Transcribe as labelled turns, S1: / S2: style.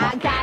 S1: I got